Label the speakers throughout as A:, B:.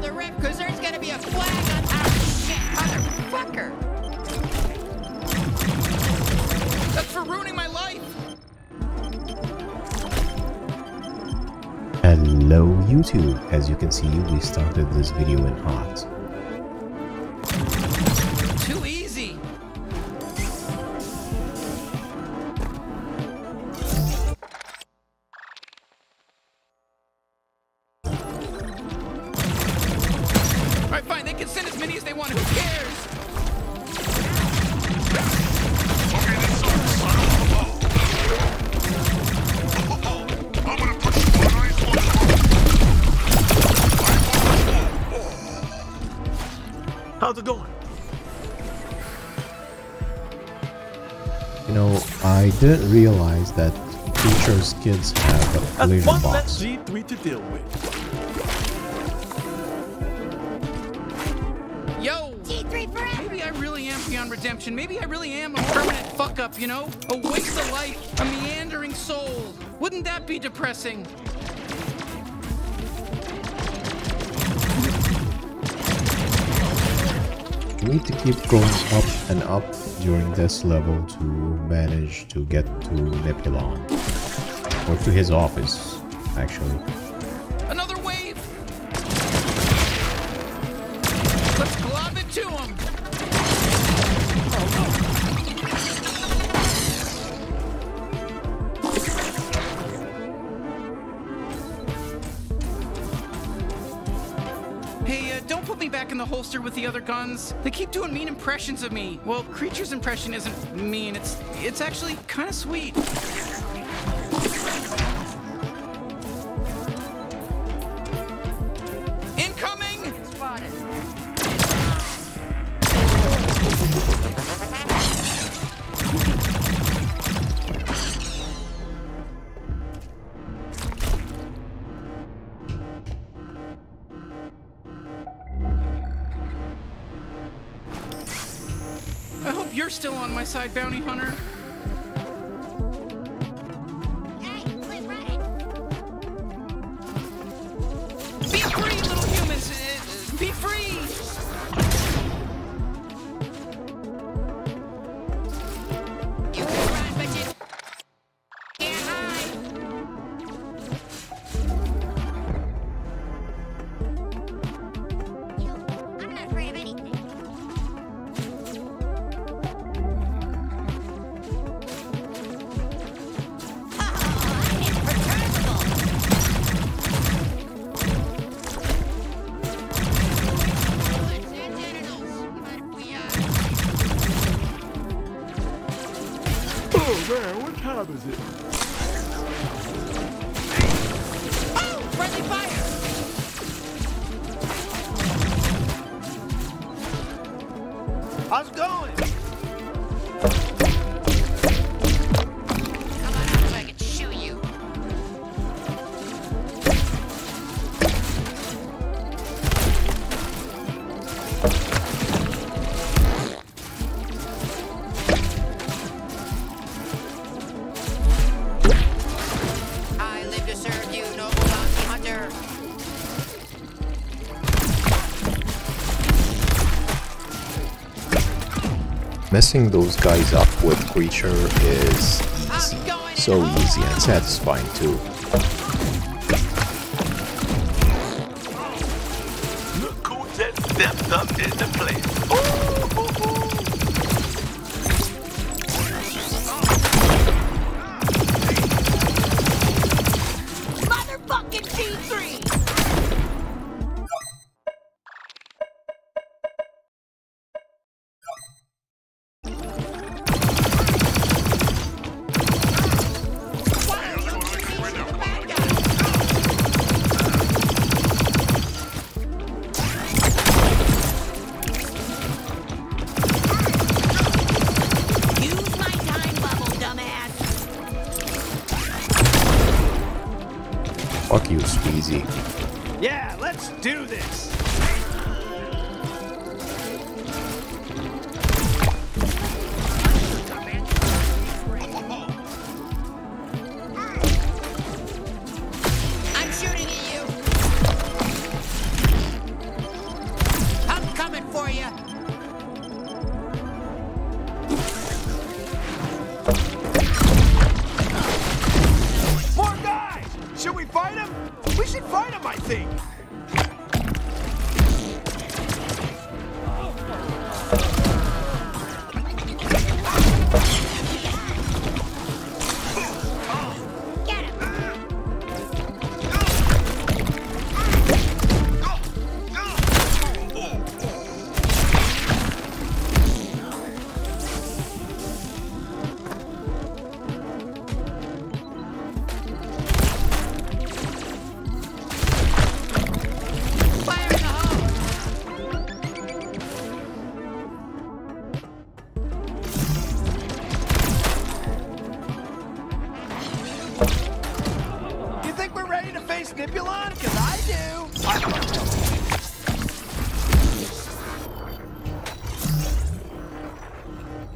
A: the rift, because there's gonna be a flag on our shit, motherfucker!
B: That's for ruining my life!
C: Hello YouTube, as you can see we started this video in hot.
B: Alright, fine, they can send as many as they want, who cares?
D: Okay, this sucks. son of a. Uh-oh. I'm gonna put you on ice on
E: How's it going?
C: You know, I didn't realize that Creature's kids have a
E: That's one less
C: box.
E: G3 to deal with.
B: I really am beyond redemption. Maybe I really am a permanent fuck up, you know? A waste of life, a meandering soul. Wouldn't that be depressing?
C: You need to keep going up and up during this level to manage to get to Nipulon. Or to his office, actually.
B: The holster with the other guns. They keep doing mean impressions of me. Well, Creature's impression isn't mean, it's it's actually kind of sweet. You're still on my side, bounty hunter.
E: Man, what
C: Messing those guys up with Creature is easy. So easy and satisfying too.
D: Look who just stepped up into place.
C: Fuck you, Squeezy.
E: Yeah, let's do this. We're ready to face Nipulon? Because I do.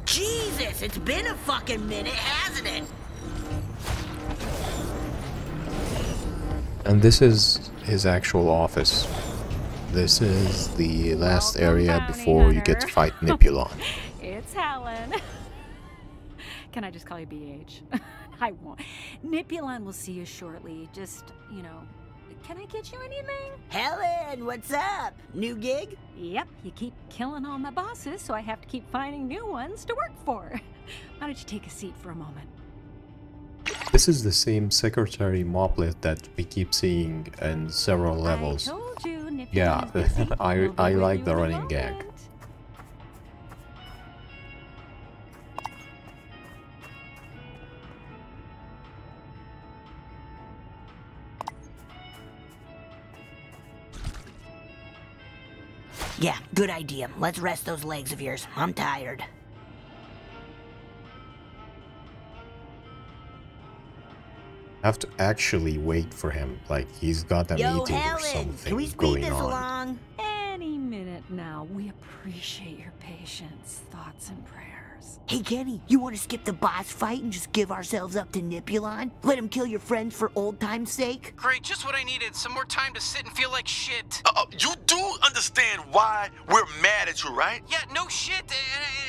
F: Jesus, it's been a fucking minute, hasn't it?
C: And this is his actual office. This is the last
G: Welcome,
C: area
G: bounty
C: before you get to fight Nipulon.
G: It's Helen. Can I just call you BH? I won't. Nipulon will see you shortly. Just, you know, can I get you anything?
F: Helen, what's up? New gig?
G: Yep, you keep killing all my bosses, so I have to keep finding new ones to work for. Why don't you take a seat for a moment?
C: This is the same Secretary Moplet that we keep seeing in several levels.
G: I told you,
C: Yeah. I- I like the running gag.
F: Yeah, good idea. Let's rest those legs of yours. I'm tired.
C: have to actually wait for him. Like he's got a
F: Yo,
C: meeting or
F: Helen,
C: something
F: can we speed
C: going
F: this
C: on.
F: along?
G: Any minute now. We appreciate your patience, thoughts, and prayers.
F: Hey, Kenny, you want to skip the boss fight and just give ourselves up to Nipulon? Let him kill your friends for old time's sake?
B: Great, just what I needed. Some more time to sit and feel like shit.
D: Uh, you do understand why we're mad at you, right?
B: Yeah, no shit. And,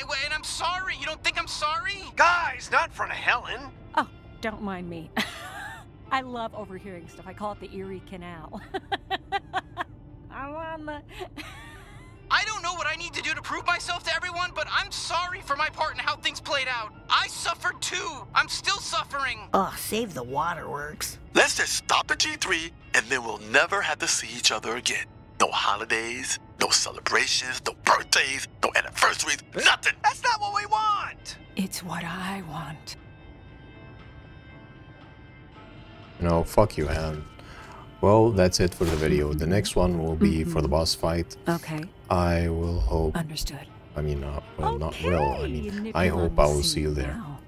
B: and- and I'm sorry. You don't think I'm sorry?
E: Guys, not in front of Helen.
G: Oh, don't mind me. I love overhearing stuff. I call it the Erie Canal. I'm on the.
B: I don't know what I need to do to prove myself to everyone, but I'm sorry for my part in how things played out. I suffered too. I'm still suffering.
F: Ugh, save the waterworks.
D: Let's just stop the G3 and then we'll never have to see each other again. No holidays, no celebrations, no birthdays, no anniversaries, nothing.
E: That's not what we want.
G: It's what I want.
C: No, fuck you, Helen. Well, that's it for the video. The next one will be for the boss fight.
G: Okay,
C: I will hope.
G: understood.
C: I mean, uh, well, not will. I
G: Okay,
C: mean, I hope I will
G: will
C: see you there.
G: now.